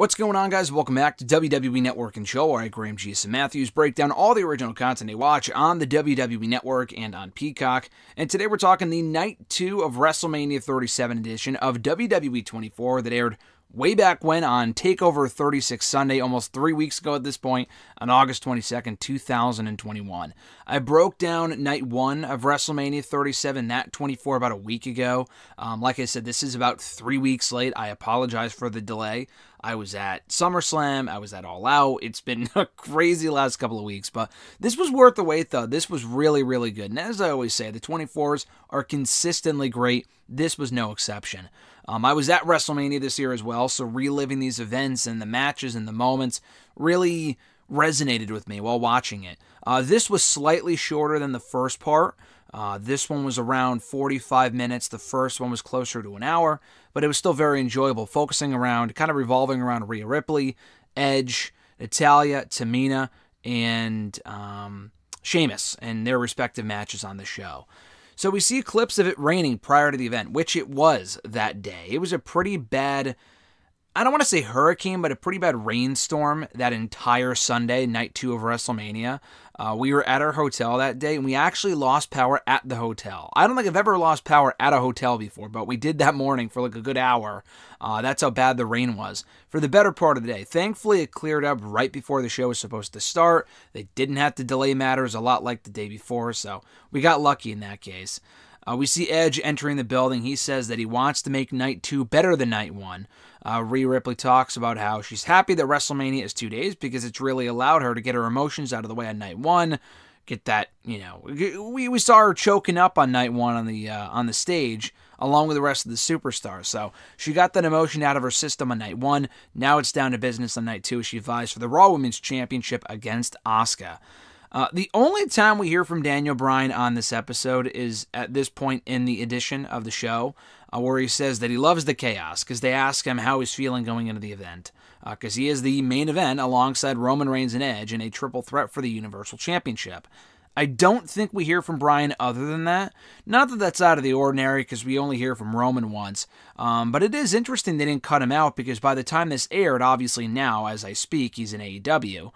What's going on, guys? Welcome back to WWE Network and Show, where I, Graham G. Matthews, break down all the original content you watch on the WWE Network and on Peacock. And today we're talking the night two of WrestleMania 37 edition of WWE 24 that aired way back when on TakeOver 36 Sunday, almost three weeks ago at this point, on August 22nd, 2021. I broke down night one of WrestleMania 37, that 24, about a week ago. Um, like I said, this is about three weeks late. I apologize for the delay. I was at SummerSlam. I was at All Out. It's been a crazy last couple of weeks, but this was worth the wait, though. This was really, really good. And as I always say, the 24s are consistently great. This was no exception. Um, I was at WrestleMania this year as well, so reliving these events and the matches and the moments really resonated with me while watching it. Uh, this was slightly shorter than the first part. Uh, this one was around 45 minutes. The first one was closer to an hour, but it was still very enjoyable, focusing around, kind of revolving around Rhea Ripley, Edge, Natalya, Tamina, and um, Sheamus and their respective matches on the show. So we see clips of it raining prior to the event, which it was that day. It was a pretty bad I don't want to say hurricane, but a pretty bad rainstorm that entire Sunday, night two of WrestleMania. Uh, we were at our hotel that day and we actually lost power at the hotel. I don't think I've ever lost power at a hotel before, but we did that morning for like a good hour. Uh, that's how bad the rain was for the better part of the day. Thankfully, it cleared up right before the show was supposed to start. They didn't have to delay matters a lot like the day before, so we got lucky in that case. Uh, we see Edge entering the building. He says that he wants to make night two better than night one. Uh, Rhea Ripley talks about how she's happy that WrestleMania is two days because it's really allowed her to get her emotions out of the way on night one. Get that, you know, we, we saw her choking up on night one on the uh, on the stage along with the rest of the superstars. So she got that emotion out of her system on night one. Now it's down to business on night two. She vies for the Raw Women's Championship against Asuka. Uh, the only time we hear from Daniel Bryan on this episode is at this point in the edition of the show, uh, where he says that he loves the chaos because they ask him how he's feeling going into the event. Because uh, he is the main event alongside Roman Reigns and Edge in a triple threat for the Universal Championship. I don't think we hear from Bryan other than that. Not that that's out of the ordinary because we only hear from Roman once. Um, but it is interesting they didn't cut him out because by the time this aired, obviously now, as I speak, he's in AEW.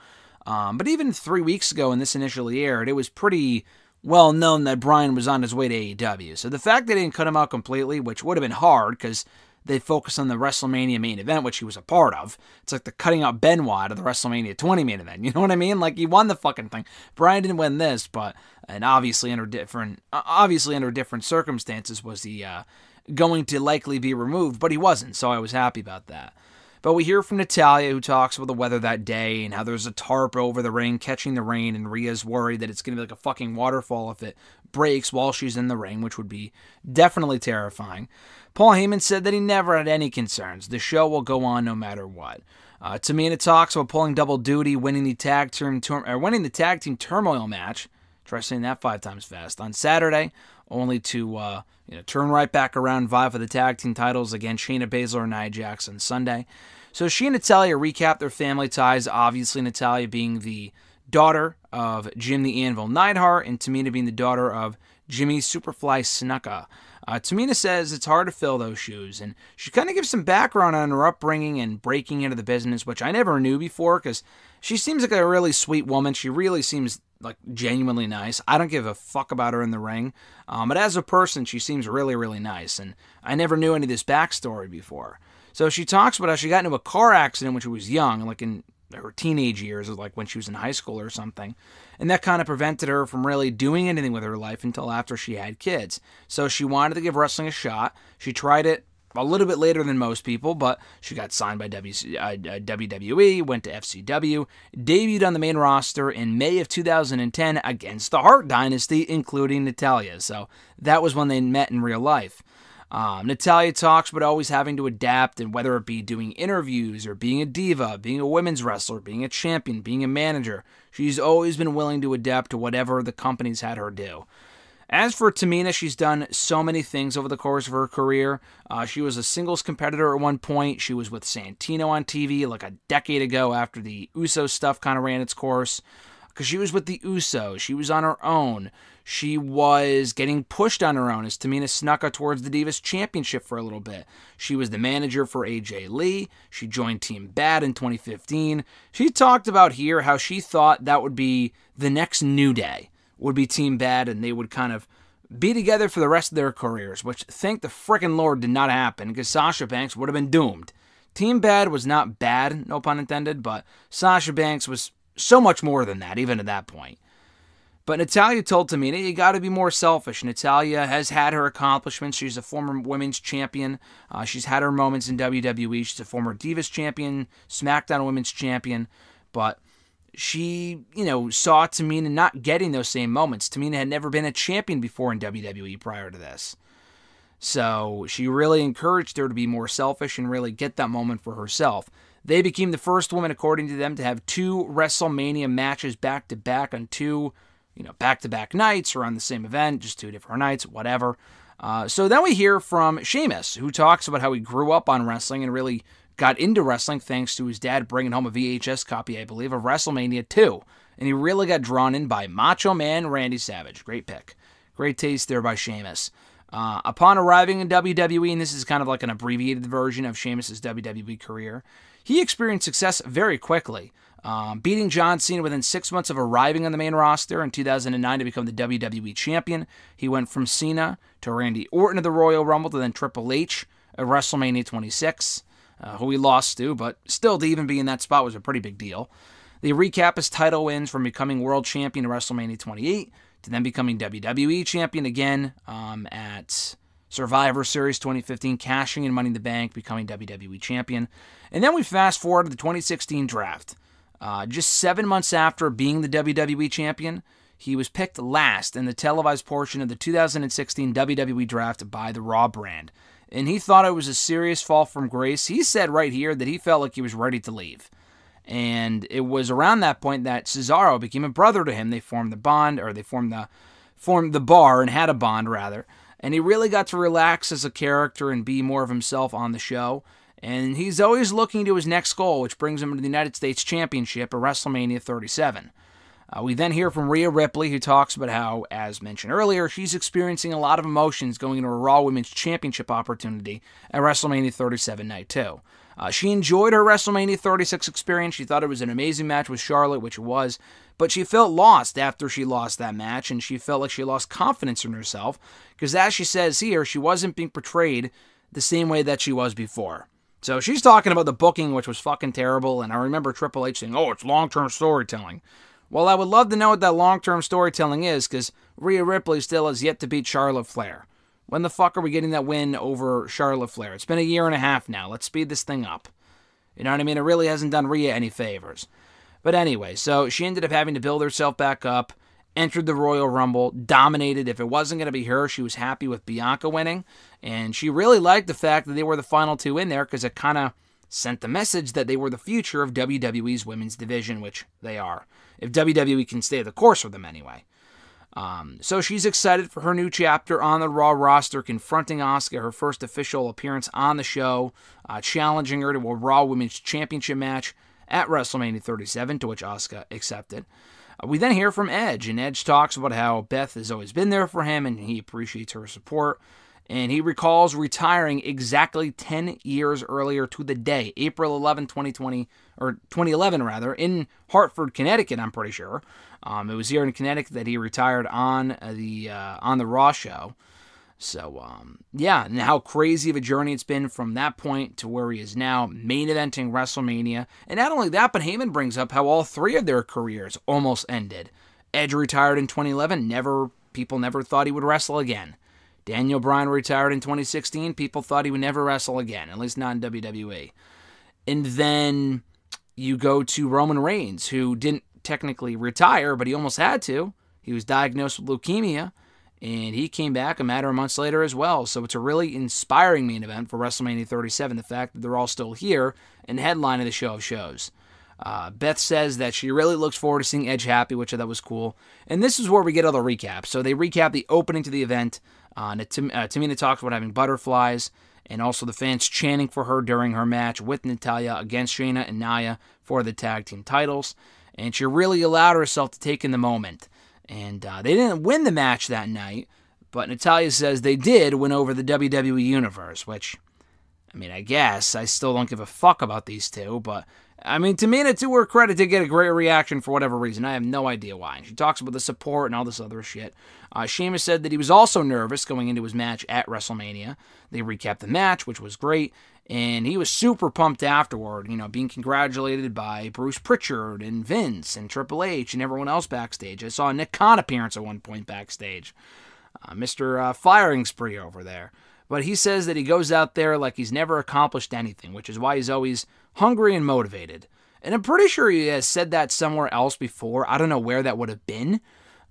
Um, but even three weeks ago when this initially aired, it was pretty well known that Bryan was on his way to AEW. So the fact they didn't cut him out completely, which would have been hard because they focused on the WrestleMania main event, which he was a part of. It's like the cutting out Benoit of the WrestleMania 20 main event. You know what I mean? Like he won the fucking thing. Bryan didn't win this, but and obviously under different, obviously under different circumstances was he uh, going to likely be removed, but he wasn't. So I was happy about that. But we hear from Natalya, who talks about the weather that day and how there's a tarp over the ring catching the rain, and Rhea's worried that it's going to be like a fucking waterfall if it breaks while she's in the ring, which would be definitely terrifying. Paul Heyman said that he never had any concerns. The show will go on no matter what. Uh, Tamina talks about pulling double duty, winning the tag team or winning the tag team turmoil match. Try saying that five times fast on Saturday, only to uh, you know turn right back around, vie for the tag team titles against Shayna Baszler and Nia on Sunday. So she and Natalya recap their family ties, obviously, Natalya being the daughter of Jim the Anvil Neidhart, and Tamina being the daughter of Jimmy Superfly Snuka. Uh, Tamina says it's hard to fill those shoes, and she kind of gives some background on her upbringing and breaking into the business, which I never knew before because she seems like a really sweet woman. She really seems like genuinely nice. I don't give a fuck about her in the ring, um, but as a person, she seems really, really nice, and I never knew any of this backstory before. So she talks about how she got into a car accident when she was young, like in her teenage years, like when she was in high school or something. And that kind of prevented her from really doing anything with her life until after she had kids. So she wanted to give wrestling a shot. She tried it a little bit later than most people, but she got signed by WWE, uh, went to FCW, debuted on the main roster in May of 2010 against the Hart Dynasty, including Natalya. So that was when they met in real life. Um, Natalya talks about always having to adapt, and whether it be doing interviews or being a diva, being a women's wrestler, being a champion, being a manager, she's always been willing to adapt to whatever the company's had her do. As for Tamina, she's done so many things over the course of her career. Uh, she was a singles competitor at one point. She was with Santino on TV like a decade ago after the Uso stuff kind of ran its course. Because she was with the Usos. She was on her own. She was getting pushed on her own as Tamina Snuka towards the Divas Championship for a little bit. She was the manager for AJ Lee. She joined Team Bad in 2015. She talked about here how she thought that would be the next New Day, would be Team Bad, and they would kind of be together for the rest of their careers, which thank the frickin' Lord did not happen because Sasha Banks would have been doomed. Team Bad was not bad, no pun intended, but Sasha Banks was so much more than that, even at that point. But Natalya told Tamina, you got to be more selfish. Natalya has had her accomplishments. She's a former women's champion. Uh, she's had her moments in WWE. She's a former Divas champion, SmackDown Women's champion. But she, you know, saw Tamina not getting those same moments. Tamina had never been a champion before in WWE prior to this. So she really encouraged her to be more selfish and really get that moment for herself. They became the first woman, according to them, to have two WrestleMania matches back to back on two you know, back to back nights or on the same event, just two different nights, whatever. Uh, so then we hear from Sheamus, who talks about how he grew up on wrestling and really got into wrestling thanks to his dad bringing home a VHS copy, I believe, of WrestleMania 2. And he really got drawn in by Macho Man Randy Savage. Great pick. Great taste there by Sheamus. Uh, upon arriving in WWE, and this is kind of like an abbreviated version of Sheamus's WWE career, he experienced success very quickly um, beating John Cena within six months of arriving on the main roster in 2009 to become the WWE Champion. He went from Cena to Randy Orton of the Royal Rumble to then Triple H at WrestleMania 26, uh, who he lost to, but still to even be in that spot was a pretty big deal. They recap his title wins from becoming World Champion at WrestleMania 28 to then becoming WWE Champion again um, at Survivor Series 2015, cashing in Money in the Bank, becoming WWE Champion. And then we fast forward to the 2016 draft. Uh, just seven months after being the WWE Champion, he was picked last in the televised portion of the 2016 WWE Draft by the Raw brand. And he thought it was a serious fall from grace. He said right here that he felt like he was ready to leave. And it was around that point that Cesaro became a brother to him. They formed the bond, or they formed the formed the bar and had a bond rather. And he really got to relax as a character and be more of himself on the show. And he's always looking to his next goal, which brings him to the United States Championship at WrestleMania 37. Uh, we then hear from Rhea Ripley, who talks about how, as mentioned earlier, she's experiencing a lot of emotions going into a Raw Women's Championship opportunity at WrestleMania 37 Night 2. Uh, she enjoyed her WrestleMania 36 experience. She thought it was an amazing match with Charlotte, which it was, but she felt lost after she lost that match, and she felt like she lost confidence in herself because, as she says here, she wasn't being portrayed the same way that she was before. So she's talking about the booking, which was fucking terrible. And I remember Triple H saying, oh, it's long term storytelling. Well, I would love to know what that long term storytelling is because Rhea Ripley still has yet to beat Charlotte Flair. When the fuck are we getting that win over Charlotte Flair? It's been a year and a half now. Let's speed this thing up. You know what I mean? It really hasn't done Rhea any favors. But anyway, so she ended up having to build herself back up entered the Royal Rumble, dominated. If it wasn't going to be her, she was happy with Bianca winning. And she really liked the fact that they were the final two in there because it kind of sent the message that they were the future of WWE's women's division, which they are. If WWE can stay the course with them anyway. Um, so she's excited for her new chapter on the Raw roster, confronting Asuka, her first official appearance on the show, uh, challenging her to a Raw Women's Championship match at WrestleMania 37, to which Asuka accepted. Uh, we then hear from Edge, and Edge talks about how Beth has always been there for him and he appreciates her support. And he recalls retiring exactly 10 years earlier to the day, April 11, 2020, or 2011 rather, in Hartford, Connecticut, I'm pretty sure. Um, it was here in Connecticut that he retired on the uh, on the Raw show. So, um, yeah, and how crazy of a journey it's been from that point to where he is now, main eventing WrestleMania. And not only that, but Heyman brings up how all three of their careers almost ended. Edge retired in 2011, never people never thought he would wrestle again. Daniel Bryan retired in 2016, people thought he would never wrestle again, at least not in WWE. And then you go to Roman Reigns, who didn't technically retire, but he almost had to. He was diagnosed with leukemia and he came back a matter of months later as well. So it's a really inspiring main event for WrestleMania 37. The fact that they're all still here and headlining the show of shows. Uh, Beth says that she really looks forward to seeing Edge happy, which I thought was cool. And this is where we get all the recaps. So they recap the opening to the event. Uh, Tamina talks about having butterflies and also the fans chanting for her during her match with Natalya against Shayna and Nia for the tag team titles. And she really allowed herself to take in the moment And uh, they didn't win the match that night, but Natalya says they did win over the WWE Universe, which, I mean, I guess I still don't give a fuck about these two, but I mean, to Tamina, to her credit, did get a great reaction for whatever reason. I have no idea why. And she talks about the support and all this other shit. Uh, Sheamus said that he was also nervous going into his match at WrestleMania. They recapped the match, which was great. And he was super pumped afterward, you know, being congratulated by Bruce Pritchard and Vince and Triple H and everyone else backstage. I saw a Nick Khan appearance at one point backstage. Uh, Mr. Uh, firing spree over there. But he says that he goes out there like he's never accomplished anything, which is why he's always hungry and motivated. And I'm pretty sure he has said that somewhere else before. I don't know where that would have been.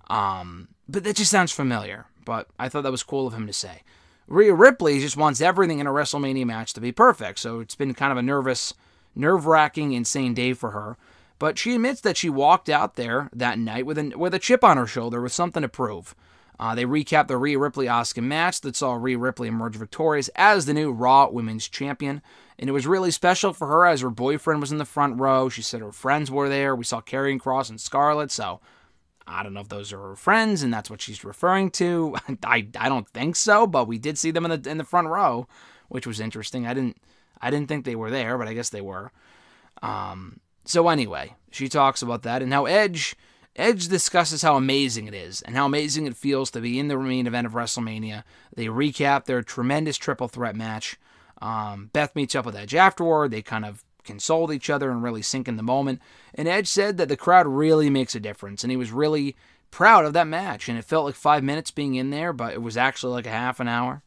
Um, but that just sounds familiar. But I thought that was cool of him to say. Rhea Ripley just wants everything in a WrestleMania match to be perfect. So it's been kind of a nervous, nerve wracking, insane day for her. But she admits that she walked out there that night with a, with a chip on her shoulder with something to prove. Uh, they recapped the Rhea Ripley Asuka match that saw Rhea Ripley emerge victorious as the new Raw Women's Champion. And it was really special for her as her boyfriend was in the front row. She said her friends were there. We saw Karrion Kross and Scarlett. So I don't know if those are her friends and that's what she's referring to. I, I don't think so, but we did see them in the in the front row, which was interesting. I didn't I didn't think they were there, but I guess they were. Um, so anyway, she talks about that and how Edge Edge discusses how amazing it is and how amazing it feels to be in the main event of WrestleMania. They recap their tremendous triple threat match. Um, Beth meets up with Edge afterward. They kind of console each other and really sink in the moment. And Edge said that the crowd really makes a difference, and he was really proud of that match. And it felt like five minutes being in there, but it was actually like a half an hour.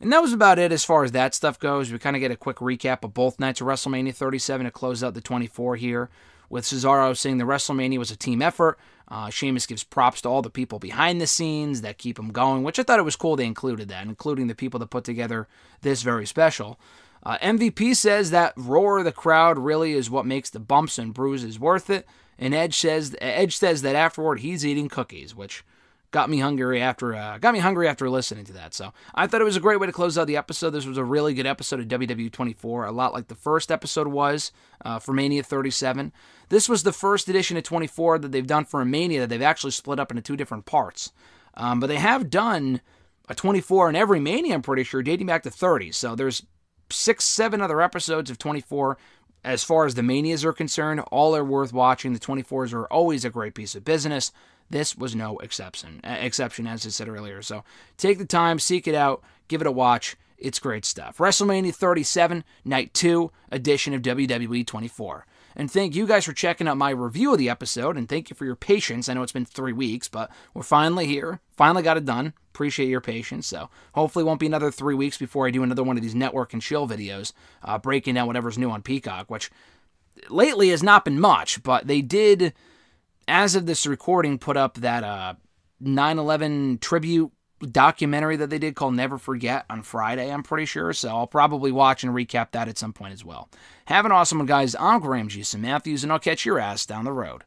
And that was about it as far as that stuff goes. We kind of get a quick recap of both nights of WrestleMania 37 to close out the 24 here with Cesaro saying the WrestleMania was a team effort. Uh, Sheamus gives props to all the people behind the scenes that keep him going, which I thought it was cool they included that, including the people that put together this very special. Uh, MVP says that roar of the crowd really is what makes the bumps and bruises worth it, and Edge says Edge says that afterward he's eating cookies, which got me hungry after uh, got me hungry after listening to that. So I thought it was a great way to close out the episode. This was a really good episode of WWE 24, a lot like the first episode was uh, for Mania 37. This was the first edition of 24 that they've done for a Mania that they've actually split up into two different parts. Um, but they have done a 24 in every Mania, I'm pretty sure, dating back to 30. So there's six, seven other episodes of 24 as far as the manias are concerned, all are worth watching. The 24s are always a great piece of business. This was no exception, exception as I said earlier. So take the time, seek it out, give it a watch. It's great stuff. WrestleMania 37, Night 2, edition of WWE 24. And thank you guys for checking out my review of the episode, and thank you for your patience. I know it's been three weeks, but we're finally here. Finally got it done. Appreciate your patience. So hopefully, won't be another three weeks before I do another one of these network and chill videos, uh, breaking down whatever's new on Peacock, which lately has not been much, but they did as of this recording, put up that uh, 9/11 tribute documentary that they did called Never Forget on Friday. I'm pretty sure, so I'll probably watch and recap that at some point as well. Have an awesome one, guys. I'm Graham G. Matthews, and I'll catch your ass down the road.